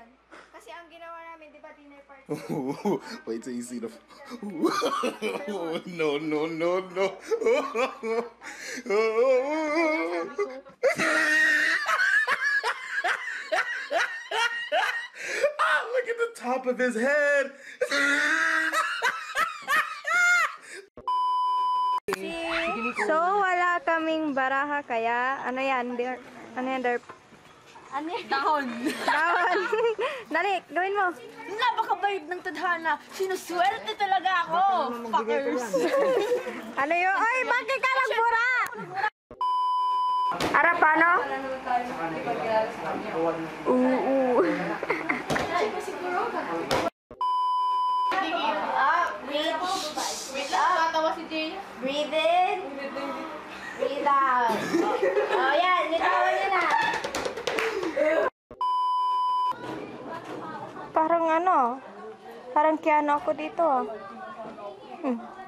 yan. Kasi ang ginawa namin, di ba, dinner party? Wait till you see the. no, no, no, no. ah, look at the top of his head. So, wala kaming baraha kaya, ano yan, ano yan, Ano yan? Dahon. Dawan. Dali, gawin mo. Napakabayad ng tadhana. Sinuswerte talaga ako. Fuckers. Ano yun? Ay, bakit ka nagbura? Ara, paano? Oo. Lang, si Jay. Breathe in. Breathe out. Oh, yan. Nitawan niya na. Parang ano, parang Keanu ako dito ah.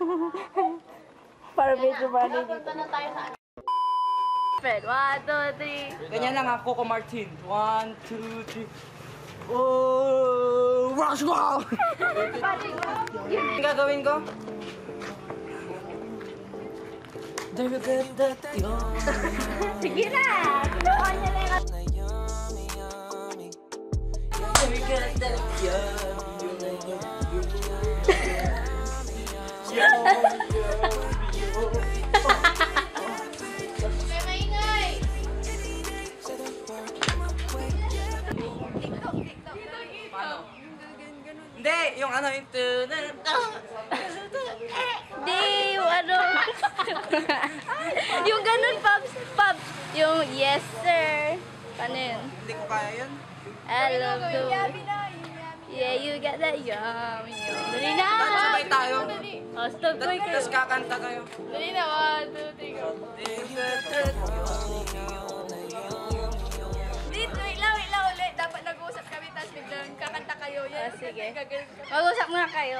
Hmm. parang medyo bali dito. Punta na tayo sa... Fred, one, two, three. Ganyan lang ako, Coco Martin. One, two, three. Oh, rush go! Ang gagawin ko? Sige na! Tuwan niya na yung Hindi, yung ano, yung tunan. Di, yung ano. yung ganun, Pops. Pops. Yung yes, sir. Paano yun? Hindi ko kaya yun. I love you. Yeah, you got that yum, yum. Dali na! Dapat sabay tayo. Oh, stop ko Tapos kakanta kayo. Dali na, one, two, three, go. Tapos biglang kakanta kayo. Yan, Ah, sige. gagawin ko. Mag-usap muna kayo.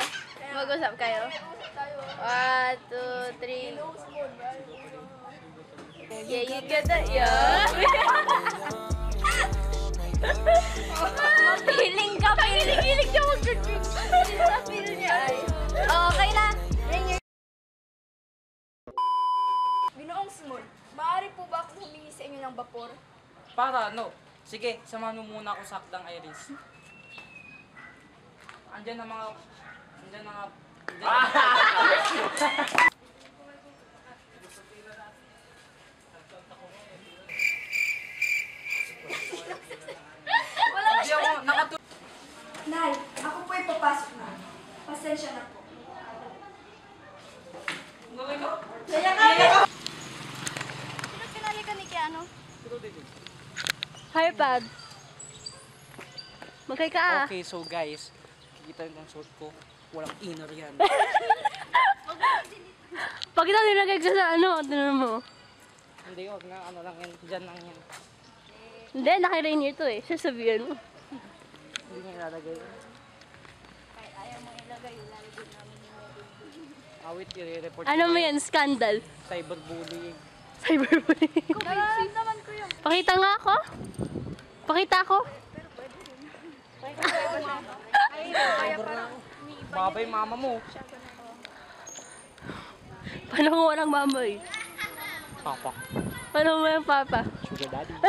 Mag-usap kayo. One, two, three. Yeah, you get that yum. Mapiling ka. Pakilig-ilig siya mag-drink. Feel niya ay. Okay na. Ring your... Ginoong maaari po ba akong humingi sa inyo ng bapor? Para, no. Sige, samahan mo muna ako sa Akdang Iris. Andyan na mga... Andyan na mga... Hindi ako nakatu... Nay, ako po ay papasok na. Pasensya na po. Kaya ka. Sino pinali ka ni Keanu? Hi, Pad. Magkay ka ah. Okay, so guys, kikita yung suot ko. Walang inner yan. Pakita nilagay ko sa ano, tinan mo. Hindi, wag na ano lang yan. Diyan lang yan. Hindi, naka-rainier to eh. Sasabihan mo. Hindi niya ilalagay. Awit, i-report Ano mo yan? Scandal. Cyberbullying. Cyberbullying. Nararamdaman ko yun. Pakita nga ako. Pakita ako. Babay mama mo. Paano kung walang mama eh? Papa. Paano mo yung papa? Sugar daddy.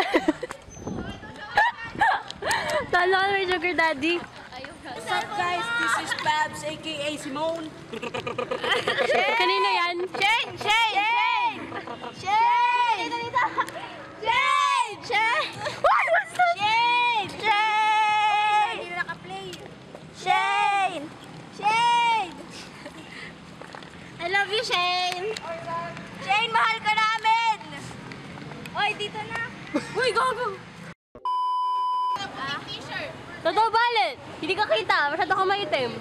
Talo ka may sugar daddy. What's up guys? This is Babs aka Simone. Uy, gogo. Totoo balit. Hindi ka kita. Masyado ka maitim.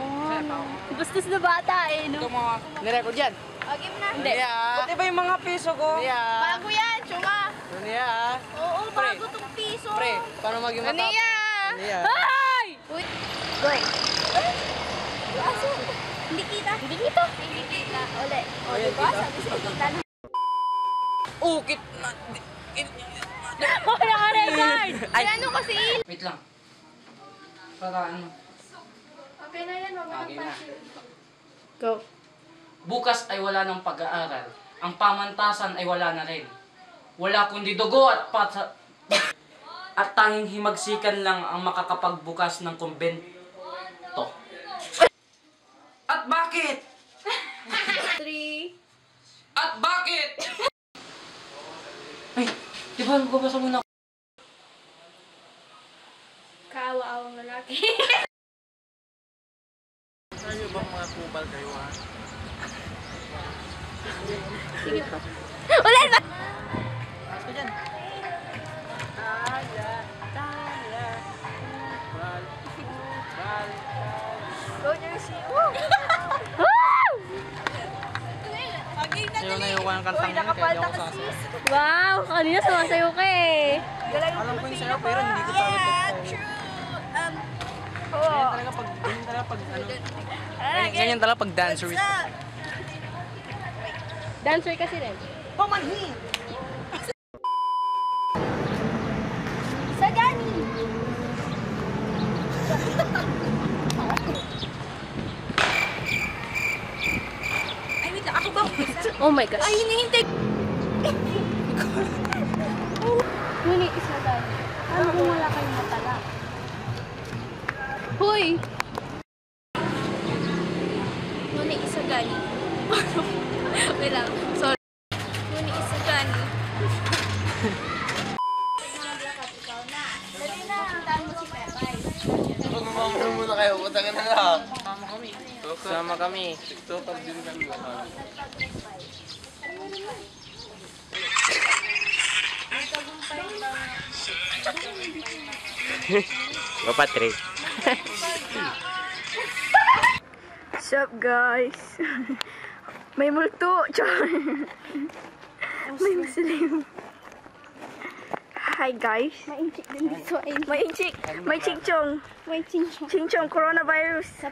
Oh, bastos na bata eh, Ito no? mga nirecord yan. O, give na. Hindi. Pati ba yung mga piso ko? Bago yan, chunga. Oo, Pre. bago tong piso. Pre, paano maging matap? Ania! Ay! Uy. Go. Aso. Hindi kita. Hindi kita. Hindi kita. Uli. O, diba? Sabi sa kita na. Ukit na. Oh, naka-record! Ay. ano kasi? Wait lang. Para ano? Okay na yan, wag Okay na. Go. Bukas ay wala ng pag-aaral. Ang pamantasan ay wala na rin. Wala kundi dugo at pata... At tanging himagsikan lang ang makakapagbukas ng kumbento. At bakit? Three. At bakit? Di ba magbabasa muna ako? Kaawa-awang lalaki. Tayo bang mga kupal kayo ha? Sige pa. Ulit ba? Go Jersey! Woo! Na yung kantang Uy, nakapalta ka sis. Wow, kanina sumasayo ka eh. Alam ko yung sayo pero hindi ko talaga Um, oo. talaga pag, ganyan talaga pag, ano, Ganyan ganyan talaga pag dancer. Dancer kasi rin. Pamanhin! Sa Gani! Ay, wait lang. Ako ba? Oh my gosh. Ay, hinihintay. Ngunit isa lang. Ano kung wala kayong matala? Hoy! Ngunit isa gani. wait lang. Sorry. Sama kami. TikToker din kami. Go Patrick. Sup guys? May multo. Char. May muslim. Hi guys. May inchik din dito. May inchik. May chingchong. May chingchong. Chingchong coronavirus. Sa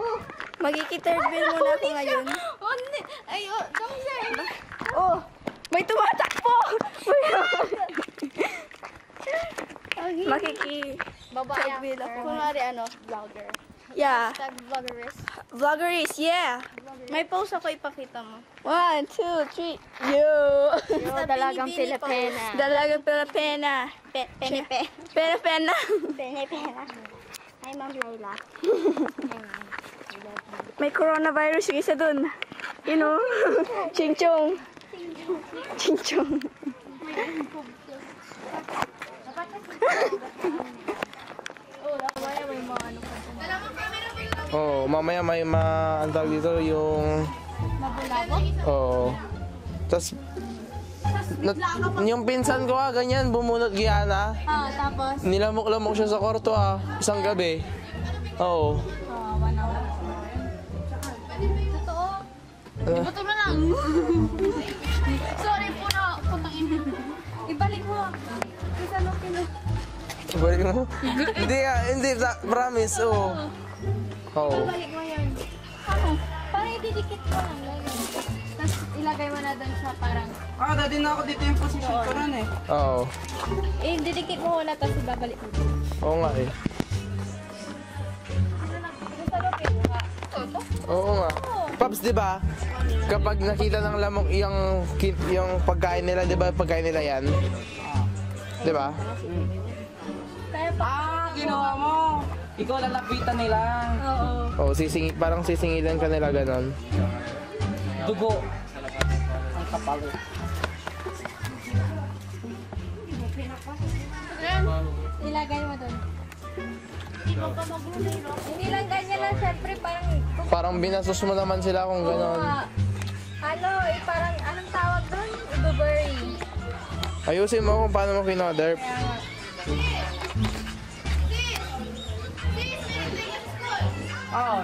Oh, magkikiterbil muna ako ngayon. Oh. Ay, oh, Oh, may tumatakbo. Makiki. Babae Terbil ako. Kunwari ano, vlogger. Yeah. Tag vloggeress. Vloggeries, yeah. May post ako ipakita mo. One, two, three. Yo. Yo, dalagang Pilipina. Dalagang Pilipina. Pe pene pe. Pena, pena. Pene pena. Hi, Ma'am Laila. May coronavirus yung isa dun. You know? Ching chong. Ching chong. Oo, oh, mamaya may ma ang tawag dito yung Mabulabog? oo. Tapos na, yung pinsan ko ah, ganyan, bumunot Giana. Ah, tapos? Nilamok-lamok siya sa kwarto ah, isang gabi. Oo. Kawawa Ibuto na lang. Sorry po na. Putang ina. Ibalik mo. Kasi ano kinu... Balik mo? hindi hindi, promise, oo. Oo. Ibalik mo yun. Ano? Parang ididikit mo lang. Tapos ilagay mo na doon sa parang... Ah, dati na ako dito yung position ko nun eh. Oo. Eh, didikit mo muna tapos ibabalik mo. Oo nga eh. Oo nga. Paps, di ba? Kapag nakita ng lamok yung, yung pagkain nila, di ba? Pagkain nila yan. Di ba? Ah, ginawa mo. Ikaw lalapitan nila. Oo. Oo, sisingi, parang sisingilan ka nila ganon. Dugo. Ang kapal. Ayan. Ilagay mo doon. Hindi lang ganyan lang, syempre parang... Parang binasos mo naman sila kung ganon. Ah, ano, eh, parang anong tawag doon? Ibubury. Ayusin mo kung paano mo kinoderp. Oo.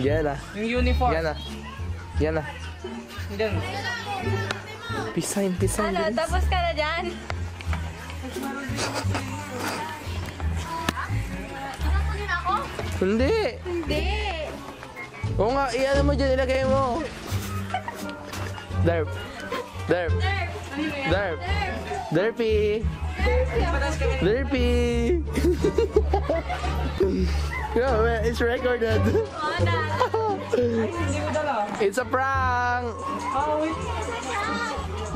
Yan na. Yung uniform. Yan na. Yan na. Hindi. Pisain, pisain. Ano, tapos ka na dyan? Hindi. Hindi. Oo nga, iyan mo dyan, ilagay mo. Derp. Derp. Derp. Derpy. Derpy. Man, it's recorded. It's a prank.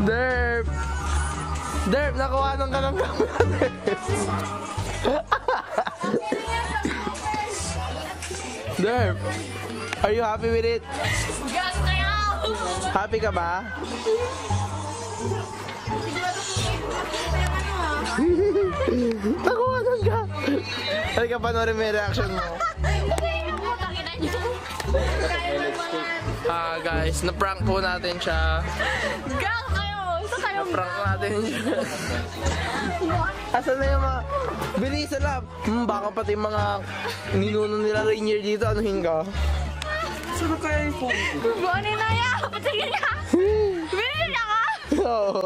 Derp. Derp, nakuha ng ka ng camera. Derp, are you happy with it? Happy ka ba? Nakuha ng ka. Halika, panoorin mo yung reaction mo. Ah, guys, na-prank po natin siya. Gas kayo! Isa kayo Na-prank natin siya. Asan na yung mga... Bilisan lang. Hmm, baka pati mga ninuno nila Rainier dito, anuhin ka. Buwan ni Naya! Patigil ka! Binili niya ka! Oo.